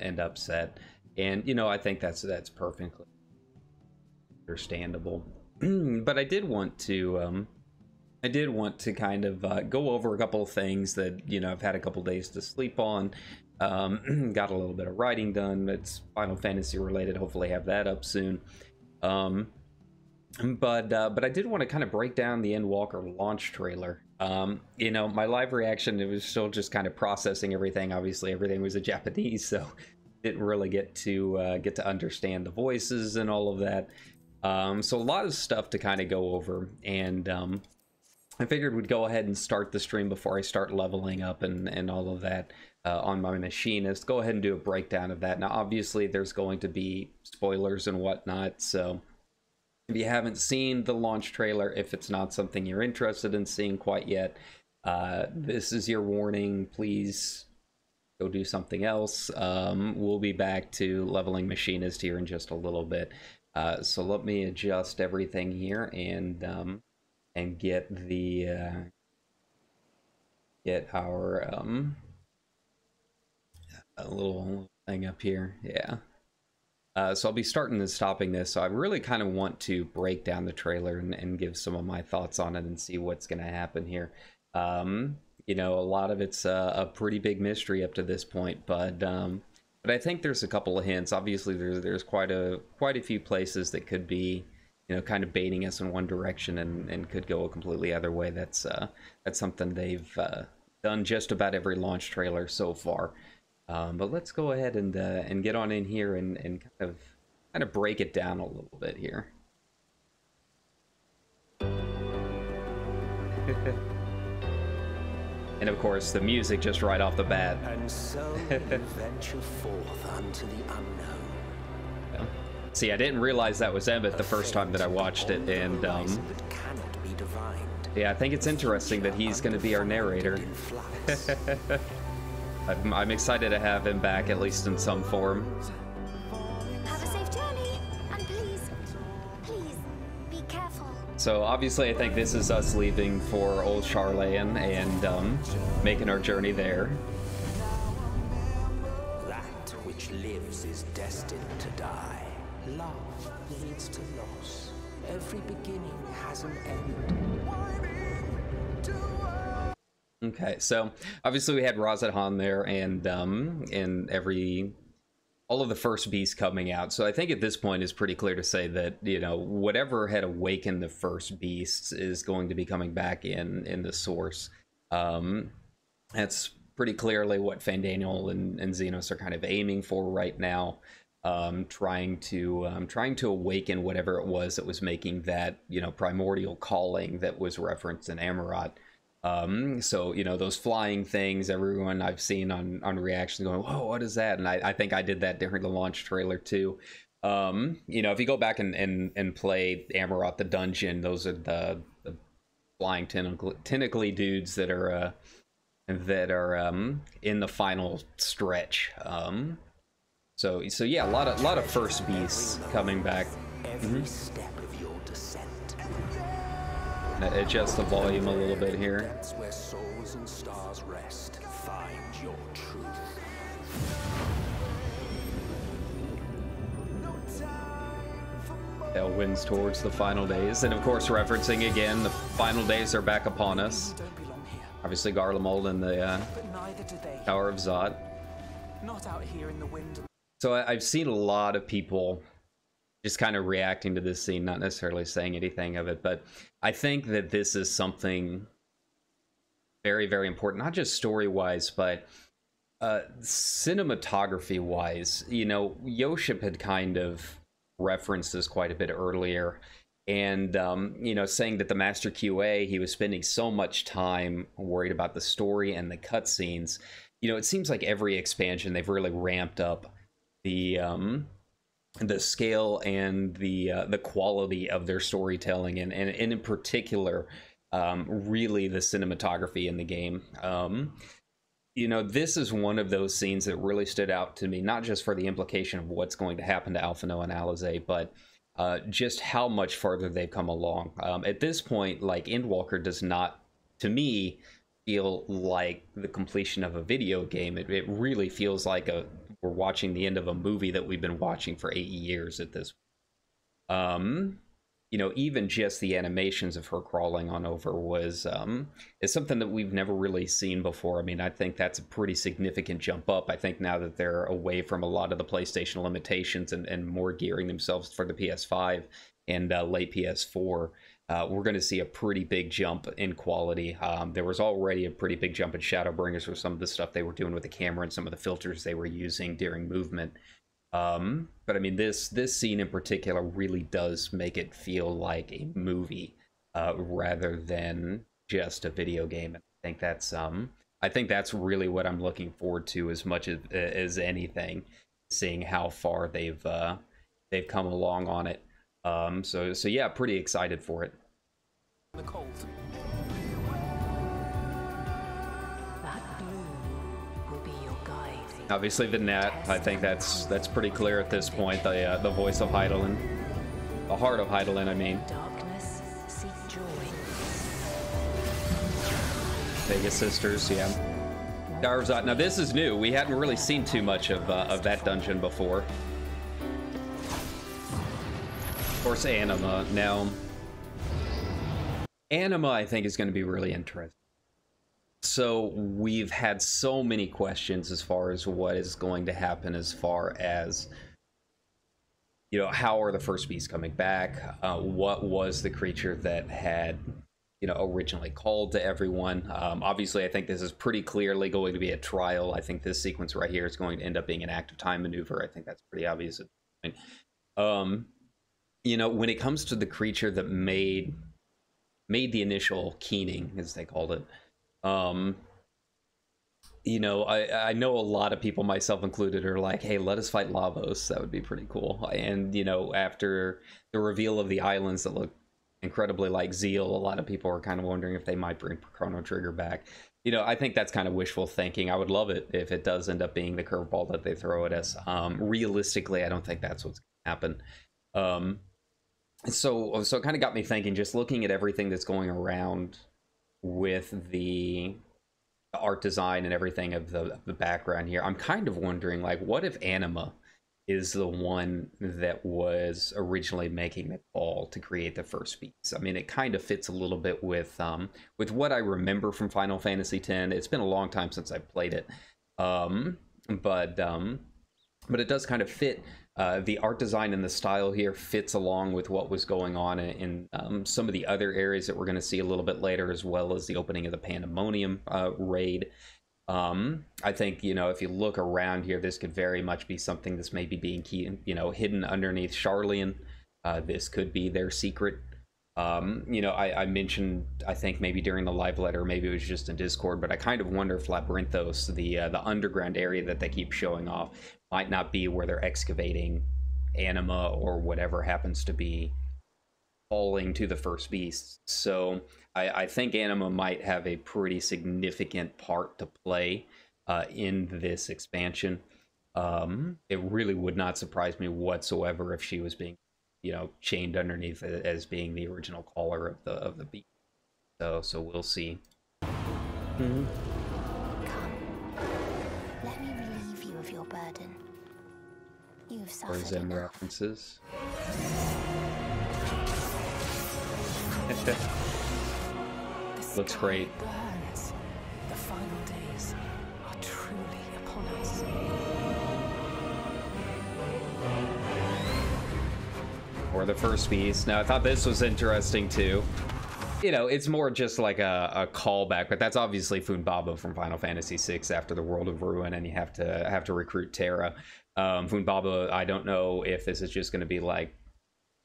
and upset. And you know, I think that's that's perfectly understandable. but I did want to um, I did want to kind of uh, go over a couple of things that you know I've had a couple days to sleep on. Um, got a little bit of writing done. It's Final Fantasy related. Hopefully, have that up soon. Um, but uh, but I did want to kind of break down the Endwalker launch trailer. Um, you know, my live reaction it was still just kind of processing everything. Obviously, everything was in Japanese, so didn't really get to uh, get to understand the voices and all of that. Um, so a lot of stuff to kind of go over, and um, I figured we'd go ahead and start the stream before I start leveling up and and all of that uh, on my machinist. Go ahead and do a breakdown of that. Now, obviously, there's going to be spoilers and whatnot, so if you haven't seen the launch trailer, if it's not something you're interested in seeing quite yet, uh, this is your warning. Please go do something else. Um, we'll be back to leveling machinist here in just a little bit. Uh, so let me adjust everything here and um, and get the uh, get our um, a little thing up here. Yeah. Uh, so I'll be starting and stopping this. So I really kind of want to break down the trailer and, and give some of my thoughts on it and see what's going to happen here. Um, you know, a lot of it's a, a, pretty big mystery up to this point, but um, but I think there's a couple of hints. Obviously, there's there's quite a quite a few places that could be, you know, kind of baiting us in one direction and, and could go a completely other way. That's uh, that's something they've uh, done just about every launch trailer so far. Um, but let's go ahead and uh, and get on in here and, and kind of kind of break it down a little bit here. and of course, the music just right off the bat. And so venture forth unto the unknown. Yeah. See, I didn't realize that was Emet the first time that I watched it, and um, yeah, I think it's interesting that he's going to be our narrator. I'm, I'm excited to have him back, at least in some form. Have a safe journey, and please, please, be careful. So obviously I think this is us leaving for Old Sharlayan and um, making our journey there. That which lives is destined to die. Love leads to loss. Every beginning has an end. Okay, so obviously we had Radz-at-Han there, and um, and every all of the first beasts coming out. So I think at this point it's pretty clear to say that you know whatever had awakened the first beasts is going to be coming back in in the source. Um, that's pretty clearly what Fandaniel and, and Zenos are kind of aiming for right now. Um, trying to um, trying to awaken whatever it was that was making that you know primordial calling that was referenced in Amaurot. Um, so you know those flying things, everyone I've seen on on reaction going, "Whoa, what is that?" And I, I think I did that during the launch trailer too. Um, you know, if you go back and and, and play Amaurot the dungeon, those are the, the flying tentacle tentacly dudes that are uh, that are um, in the final stretch. Um, so so yeah, a lot of a lot of first beasts coming back. Every adjust the volume a little bit here. That's where souls and stars rest. Find your truth. Tailwinds towards the final days, and of course, referencing again, the final days are back upon us. Obviously, Garlemald and the uh, Tower of Zot. Not out here in the wind. So I've seen a lot of people just kind of reacting to this scene, not necessarily saying anything of it, but I think that this is something very, very important, not just story wise, but uh, cinematography wise. You know, Yoshi-P had kind of referenced this quite a bit earlier. And, um, you know, saying that the Master QA, he was spending so much time worried about the story and the cutscenes. You know, it seems like every expansion, they've really ramped up the um, the scale and the uh, the quality of their storytelling and and, and in particular um, really the cinematography in the game. Um, you know this is one of those scenes that really stood out to me not just for the implication of what's going to happen to Alphinaud and Alisaie but uh, just how much farther they've come along. Um, at this point like Endwalker does not to me feel like the completion of a video game. It, it really feels like a we're watching the end of a movie that we've been watching for eight years at this. Um, you know, even just the animations of her crawling on over was um, is something that we've never really seen before. I mean, I think that's a pretty significant jump up. I think now that they're away from a lot of the PlayStation limitations and, and more gearing themselves for the PS5 and uh, late PS4, uh, we're going to see a pretty big jump in quality. Um, there was already a pretty big jump in Shadowbringers with some of the stuff they were doing with the camera and some of the filters they were using during movement. Um, but I mean, this this scene in particular really does make it feel like a movie uh, rather than just a video game. And I think that's um, I think that's really what I'm looking forward to as much as as anything, seeing how far they've uh, they've come along on it. Um, so so yeah, pretty excited for it. The cold. That blue will be your guide. Obviously, the net. I think that's that's pretty clear at this point. The uh, the voice of Hydaelyn, the heart of Hydaelyn. I mean, Darkness, seek joy. Vegas Sisters. Yeah. Darzat. Now this is new. We hadn't really seen too much of uh, of that dungeon before. Course, Anima. Now, Anima, I think, is going to be really interesting. So we've had so many questions as far as what is going to happen, as far as you know, how are the first beasts coming back? Uh, what was the creature that had you know originally called to everyone? Um, obviously, I think this is pretty clearly going to be a trial. I think this sequence right here is going to end up being an active time maneuver. I think that's pretty obvious. At this point. Um, you know, when it comes to the creature that made made the initial keening, as they called it, um, you know, I, I know a lot of people, myself included, are like, hey, let us fight Lavos. That would be pretty cool. And, you know, after the reveal of the islands that look incredibly like Zeal, a lot of people are kind of wondering if they might bring Chrono Trigger back. You know, I think that's kind of wishful thinking. I would love it if it does end up being the curveball that they throw at us. Um, realistically, I don't think that's what's going to happen. Um, so, so it kind of got me thinking, just looking at everything that's going around with the art design and everything of the, the background here i'm kind of wondering like what if anima is the one that was originally making the call to create the first beats i mean it kind of fits a little bit with um with what i remember from final fantasy x. It's been a long time since i played it. Um but um but it does kind of fit uh, the art design and the style here fits along with what was going on in, in um, some of the other areas that we're going to see a little bit later, as well as the opening of the Pandemonium uh, raid. Um, I think you know if you look around here, this could very much be something that's maybe being key, you know, hidden underneath Sharlayan. Uh, this could be their secret. Um, you know, I, I, mentioned I think maybe during the live letter, maybe it was just in Discord, but I kind of wonder if Labyrinthos, the uh, the underground area that they keep showing off, might not be where they're excavating anima or whatever happens to be falling to the first beast. So I, I think anima might have a pretty significant part to play uh, in this expansion. Um, it really would not surprise me whatsoever if she was being, you know, chained underneath as being the original caller of the of the beast. So so we'll see. Come. Burden. You've Or suffered Zen enough. references. The Looks great. Burns. The final days are truly upon us. or the first piece. Now, I thought this was interesting too. You know, it's more just like a, a callback, but that's obviously Humbaba from Final Fantasy VI after the World of Ruin, and you have to have to recruit Terra. Um, Humbaba, I don't know if this is just going to be like,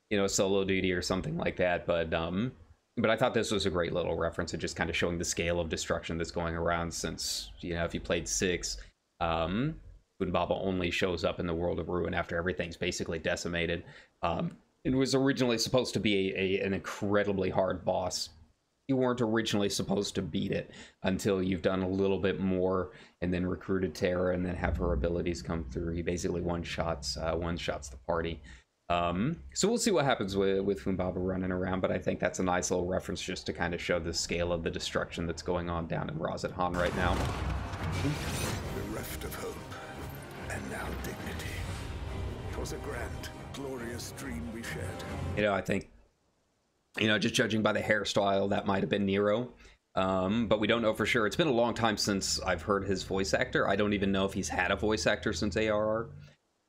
you know, solo duty or something like that, but um, but I thought this was a great little reference of just kind of showing the scale of destruction that's going around. Since you know, if you played six, um, Humbaba only shows up in the World of Ruin after everything's basically decimated. Um, it was originally supposed to be a, a, an incredibly hard boss. You weren't originally supposed to beat it until you've done a little bit more and then recruited Terra and then have her abilities come through. He basically one shots uh, one shots the party. Um, so we'll see what happens with with Humbaba running around, but I think that's a nice little reference just to kind of show the scale of the destruction that's going on down in Radz-at-Han right now. bereft of hope, and now dignity. was a grand, glorious dream we shared. You know, I think, you know, just judging by the hairstyle, that might have been Nero. Um, but we don't know for sure. It's been a long time since I've heard his voice actor. I don't even know if he's had a voice actor since ARR.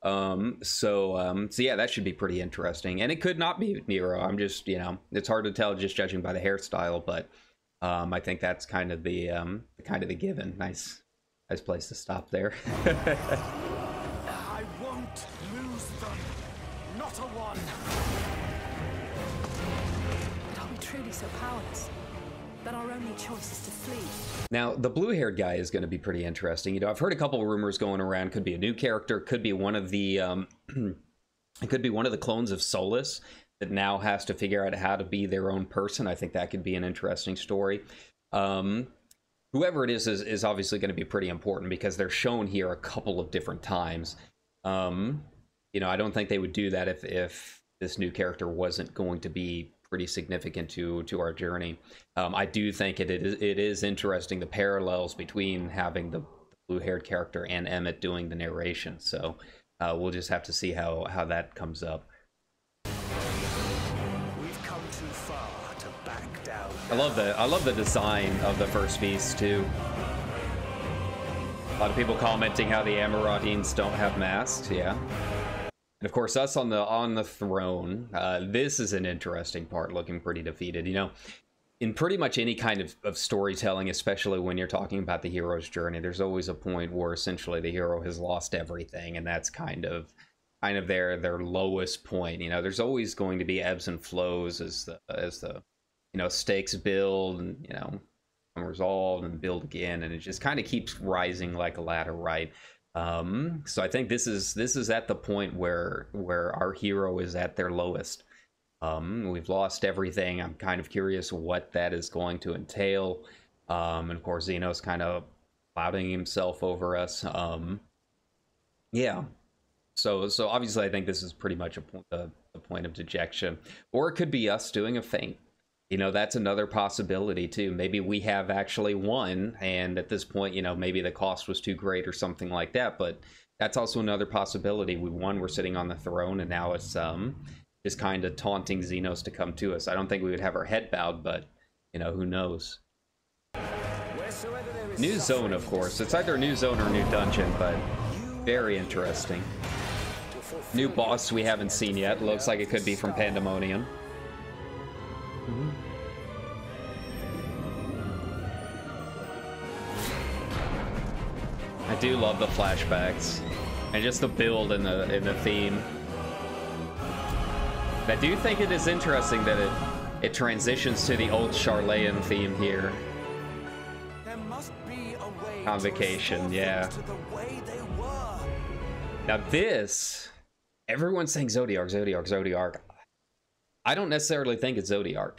Um, so, um, so yeah, that should be pretty interesting. And it could not be Nero. I'm just, you know, it's hard to tell just judging by the hairstyle, but um, I think that's kind of the um, kind of the given. Nice, nice place to stop there. choice is to flee? Now, the blue-haired guy is going to be pretty interesting. You know, I've heard a couple rumors going around. Could be a new character. Could be one of the. Um, it could be one of the clones of Solus that now has to figure out how to be their own person. I think that could be an interesting story. Um, whoever it is, is is obviously going to be pretty important because they're shown here a couple of different times. Um, you know, I don't think they would do that if if this new character wasn't going to be pretty significant to to our journey. Um, I do think it, it is it is interesting the parallels between having the blue haired character and Emet doing the narration. So uh, we'll just have to see how how that comes up. We've come too far to back down. I love the I love the design of the first beast too. A lot of people commenting how the Amaurotines don't have masks. Yeah. And of course, us on the on the throne. Uh, this is an interesting part, looking pretty defeated. You know, in pretty much any kind of, of storytelling, especially when you're talking about the hero's journey, there's always a point where essentially the hero has lost everything, and that's kind of kind of their their lowest point. You know, there's always going to be ebbs and flows as the as the you know stakes build and you know resolved and build again, and it just kind of keeps rising like a ladder, right? Um, so I think this is this is at the point where where our hero is at their lowest. Um, we've lost everything. I'm kind of curious what that is going to entail. Um, and of course, Zenos kind of clouding himself over us. Um, yeah. So so obviously, I think this is pretty much a point a, a point of dejection, or it could be us doing a feint. You know, that's another possibility too. Maybe we have actually won, and at this point, you know, maybe the cost was too great or something like that. But that's also another possibility. We won, we're sitting on the throne, and now it's um just kind of taunting Zenos to come to us. I don't think we would have our head bowed, but you know, who knows? New zone, of course. It's either new zone or new dungeon, but very interesting. New boss we haven't seen yet. Looks like it could be from Pandemonium. Mm-hmm. I do love the flashbacks and just the build in the in the theme. I do think it is interesting that it it transitions to the old Sharlayan theme here. There must be a way Convocation, to yeah. to the way they were. Now this, everyone's saying Zodiark, Zodiark, Zodiark. I don't necessarily think it's Zodiark.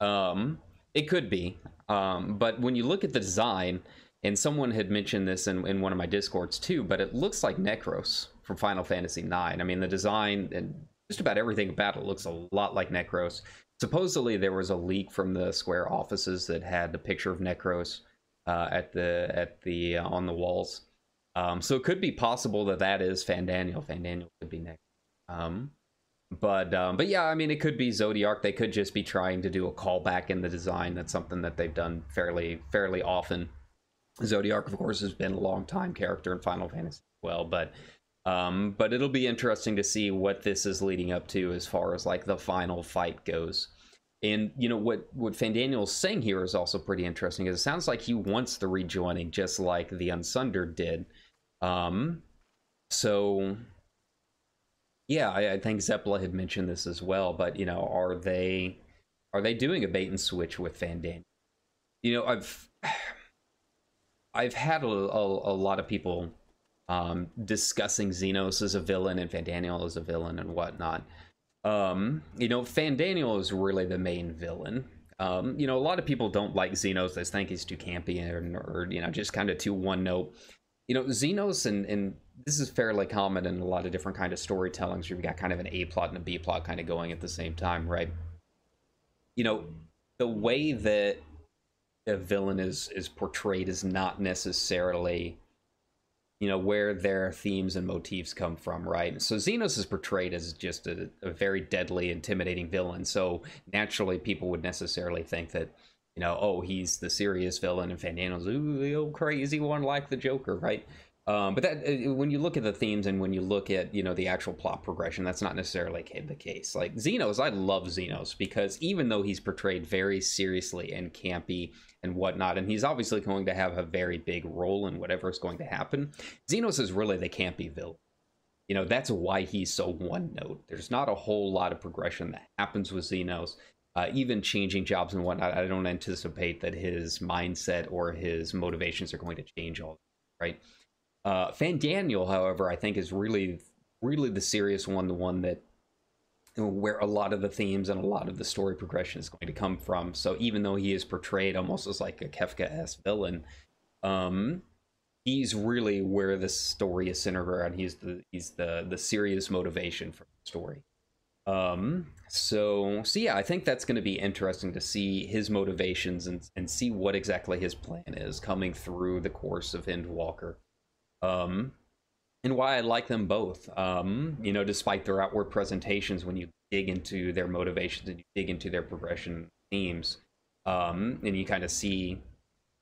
Um, it could be, um, but when you look at the design, and someone had mentioned this in, in one of my discords too, but it looks like Necros from Final Fantasy IX. I mean, the design and just about everything about it looks a lot like Necros. Supposedly, there was a leak from the Square offices that had a picture of Necros uh, at the at the uh, on the walls. Um, so it could be possible that that is Fandaniel. Fan Daniel could be Necros. Um, but um, but yeah, I mean, it could be Zodiark. They could just be trying to do a callback in the design. That's something that they've done fairly fairly often. Zodiark, of course, has been a long time character in Final Fantasy as well, but um, but it'll be interesting to see what this is leading up to as far as like the final fight goes. And you know what what Fandaniel's saying here is also pretty interesting. Is it sounds like he wants the rejoining, just like the Unsundered did. Um, so yeah, I, I think Zepla had mentioned this as well. But you know, are they are they doing a bait and switch with Fandaniel? You know, I've I've had a, a, a lot of people um, discussing Zenos as a villain and Fandaniel as a villain and whatnot. Um, you know, Fandaniel is really the main villain. Um, you know, a lot of people don't like Zenos. They think he's too campy or, or you know, just kind of too one note. You know, Zenos and and this is fairly common in a lot of different kind of storytellings. You've got kind of an A plot and a B plot kind of going at the same time, right? You know, the way that a villain is is portrayed is not necessarily you know where their themes and motifs come from right so zenos is portrayed as just a, a very deadly intimidating villain so naturally people would necessarily think that you know oh he's the serious villain and fandaniel's ooh the old crazy one like the joker right um, but that uh, when you look at the themes and when you look at you know the actual plot progression, that's not necessarily the case. Like Zenos, I love Zenos because even though he's portrayed very seriously and campy and whatnot, and he's obviously going to have a very big role in whatever is going to happen, Zenos is really the campy villain. You know that's why he's so one note. There's not a whole lot of progression that happens with Zenos. Uh, even changing jobs and whatnot, I don't anticipate that his mindset or his motivations are going to change all right. Uh, Fandaniel, however, I think is really, really the serious one, the one that where a lot of the themes and a lot of the story progression is going to come from. So even though he is portrayed almost as like a Kefka-esque villain, um, he's really where the story is centered around. He's the he's the the serious motivation for the story. Um, so so yeah, I think that's going to be interesting to see his motivations and and see what exactly his plan is coming through the course of Endwalker um, and why I like them both. Um, you know, despite their outward presentations, when you dig into their motivations and you dig into their progression themes, um, and you kind of see,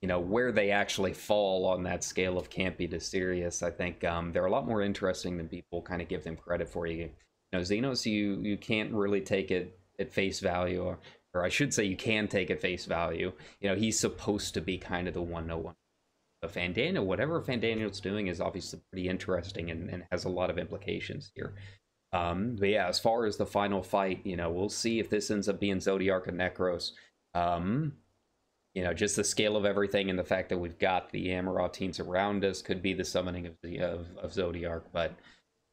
you know, where they actually fall on that scale of campy to serious. I think um, they're a lot more interesting than people kind of give them credit for. You, you know, Zenos, you you can't really take it at face value, or, or I should say, you can take at face value. You know, he's supposed to be kind of the one no one but Fandaniel, whatever Fandaniel's doing is obviously pretty interesting and, and has a lot of implications here. Um, but yeah, as far as the final fight, you know, we'll see if this ends up being Zodiark and Necros. Um, you know, just the scale of everything and the fact that we've got the Amaurot teams around us could be the summoning of the of, of Zodiark, but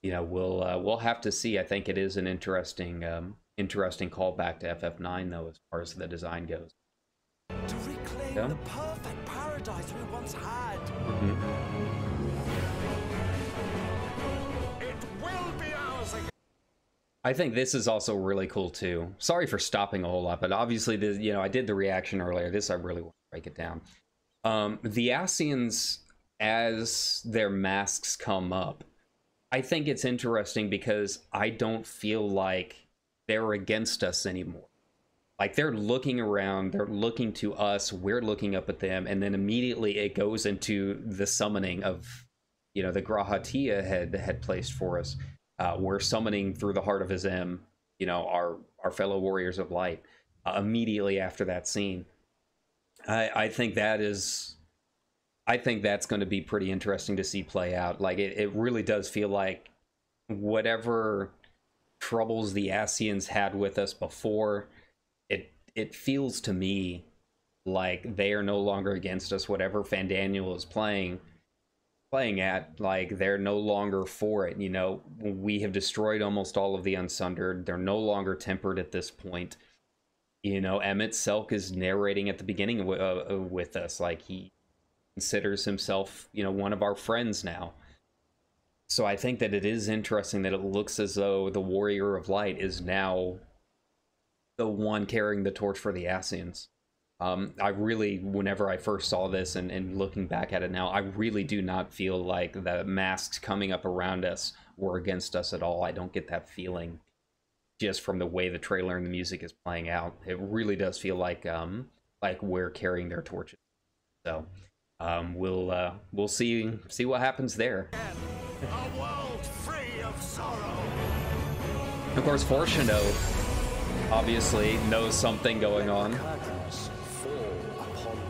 you know, we'll uh, we'll have to see. I think it is an interesting um, interesting callback to FF9 though, as far as the design goes. To reclaim Yeah. the paradise we once had. It will be ours again. I think this is also really cool too. Sorry for stopping a whole lot, but obviously, the, you know, I did the reaction earlier. This I really want to break it down. Um, the Ancients, as their masks come up, I think it's interesting because I don't feel like they're against us anymore. Like they're looking around, they're looking to us, we're looking up at them, and then immediately it goes into the summoning of, you know, the G'raha Tia had had placed for us. Uh, we're summoning through the heart of Azem, you know, our our fellow warriors of light. Uh, immediately after that scene, I I think that is, I think that's going to be pretty interesting to see play out. Like it, it really does feel like whatever troubles the Ancients had with us before, it feels to me like they are no longer against us. Whatever Fandaniel is playing playing at, like they're no longer for it. You know, we have destroyed almost all of the Unsundered. They're no longer tempered at this point. You know, Emet-Selch is narrating at the beginning w- uh, uh, with us, like he considers himself, you know, one of our friends now. So I think that it is interesting that it looks as though the Warrior of Light is now the one carrying the torch for the Ancients. Um, I really, whenever I first saw this and, and looking back at it now, I really do not feel like the masks coming up around us were against us at all. I don't get that feeling just from the way the trailer and the music is playing out. It really does feel like um, like we're carrying their torches. So um, we'll uh, we'll see see what happens there. A world free of. Of course, Fortuno obviously knows something going on. Upon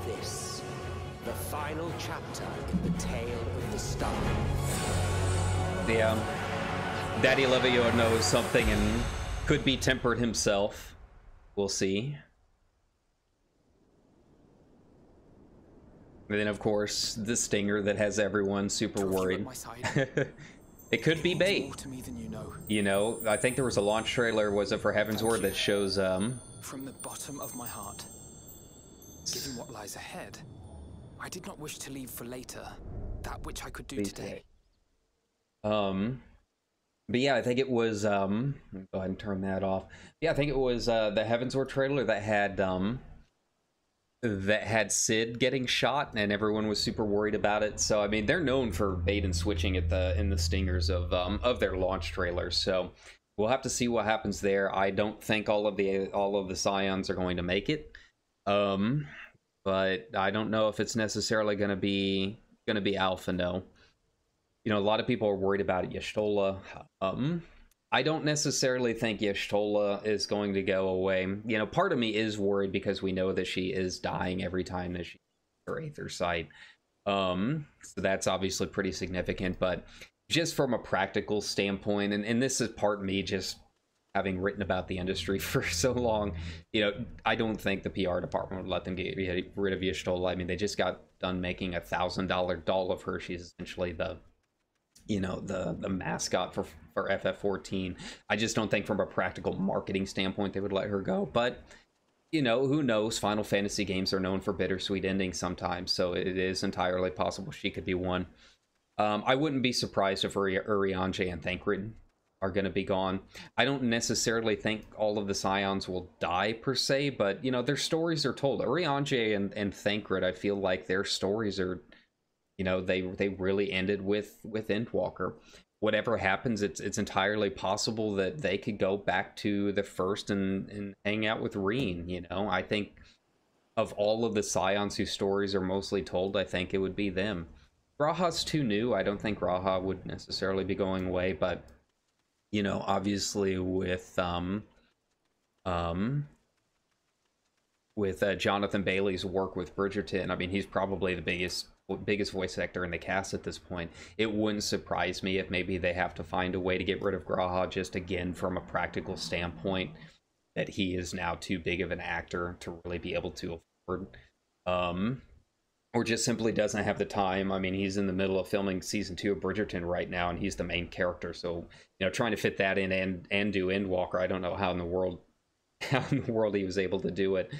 this, the final chapter in the tale of the star. Yeah. um, Daddy Levio knows something and could be tempered himself. We'll see. And then, of course, the stinger that has everyone super Told you at worried. it could be bait. More to me than you know. You know, I think there was a launch trailer, was it for Heaven's Thank Word, you. that shows um From the bottom of my heart. Given what lies ahead, I did not wish to leave for later that which I could do today. today. Um, but yeah, I think it was. Um, let me go ahead and turn that off. Yeah, I think it was uh, the Heavensward trailer that had um, that had Sid getting shot, and everyone was super worried about it. So I mean, they're known for bait and switching at the in the stingers of um, of their launch trailers. So we'll have to see what happens there. I don't think all of the all of the Scions are going to make it, um, but I don't know if it's necessarily going to be going to be Alpha. No, you know, a lot of people are worried about Y'shtola. Um, I don't necessarily think Y'shtola is going to go away. You know, part of me is worried because we know that she is dying every time that she her Aether sight. Um, so that's obviously pretty significant, but just from a practical standpoint, and, and this is part of me just having written about the industry for so long, you know, I don't think the PR department would let them get rid of Y'shtola. I mean, they just got done making a thousand dollar doll of her. She's essentially the you know the the mascot for for FF14. I just don't think from a practical marketing standpoint they would let her go, but you know, who knows? Final Fantasy games are known for bittersweet endings sometimes, so it is entirely possible she could be one. Um, I wouldn't be surprised if Uri- Urianger and Thancred are going to be gone. I don't necessarily think all of the Scions will die per se, but you know, their stories are told. Urianger and, and Thancred, I feel like their stories are you know, they they really ended with with Endwalker. Whatever happens, it's it's entirely possible that they could go back to the first and and hang out with Ryne. You know, I think of all of the Scions whose stories are mostly told, I think it would be them. G'raha's too new. I don't think G'raha would necessarily be going away, but you know, obviously with um um with uh, Jonathan Bailey's work with Bridgerton, I mean, he's probably the biggest biggest voice actor in the cast at this point. It wouldn't surprise me if maybe they have to find a way to get rid of G'raha just again from a practical standpoint that he is now too big of an actor to really be able to afford. Um, or just simply doesn't have the time. I mean, he's in the middle of filming season two of Bridgerton right now, and he's the main character. So, you know, trying to fit that in and and do Endwalker, I don't know how in the world how in the world he was able to do it.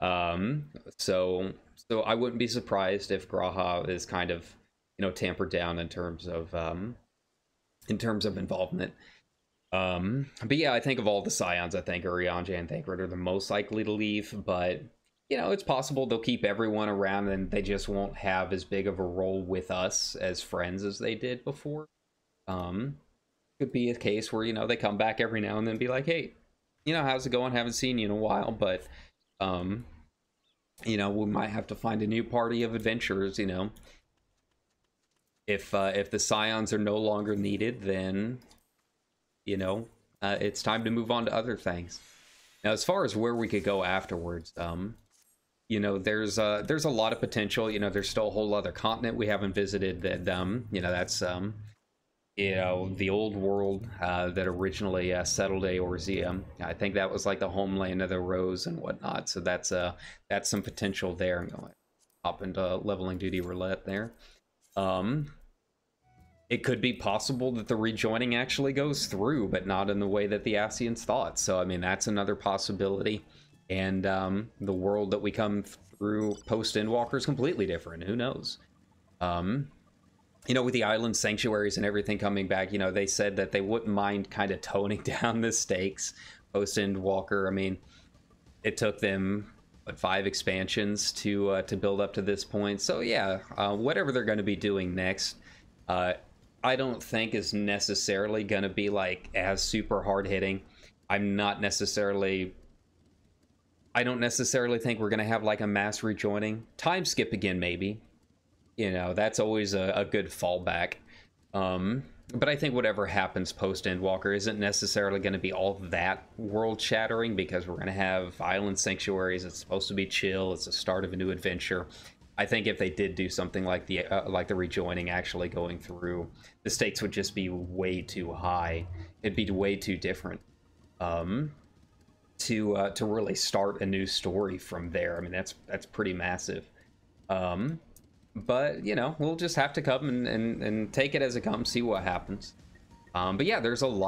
Um, so so I wouldn't be surprised if G'raha is kind of you know tampered down in terms of um, in terms of involvement. Um, but yeah, I think of all the Scions, I think Urianger and Thancred are the most likely to leave. But you know, it's possible they'll keep everyone around and they just won't have as big of a role with us as friends as they did before. Um, could be a case where you know they come back every now and then, be like, hey, you know, how's it going? Haven't seen you in a while, but um, you know, we might have to find a new party of adventurers, you know. If uh, if the scions are no longer needed, then you know, uh, it's time to move on to other things. Now, as far as where we could go afterwards, um, you know, there's uh, there's a lot of potential. You know, there's still a whole other continent we haven't visited. That um, you know, that's um, you know the old world uh, that originally uh, settled Eorzea. I think that was like the homeland of the Rose and whatnot. So that's uh that's some potential there. I'm going up into leveling duty roulette there. Um, it could be possible that the rejoining actually goes through, but not in the way that the Ancients thought. So I mean that's another possibility. And um, the world that we come through post Endwalker is completely different. Who knows? Um, you know, with the island sanctuaries and everything coming back, you know, they said that they wouldn't mind kind of toning down the stakes post Endwalker. I mean, it took them what five expansions to uh, to build up to this point. So yeah, uh, whatever they're going to be doing next, uh, I don't think is necessarily going to be like as super hard hitting. I'm not necessarily. I don't necessarily think we're going to have like a mass rejoining. Time skip again, maybe you know that's always a, a good fallback. Um, but i think whatever happens post endwalker isn't necessarily going to be all that world shattering because we're going to have island sanctuaries it's supposed to be chill it's the start of a new adventure. I think if they did do something like the uh, like the rejoining actually going through the stakes would just be way too high. It'd be way too different um, to uh, to really start a new story from there. I mean that's that's pretty massive. Um, but you know we'll just have to come and, and, and take it as it comes see what happens. Um, but yeah there's a lot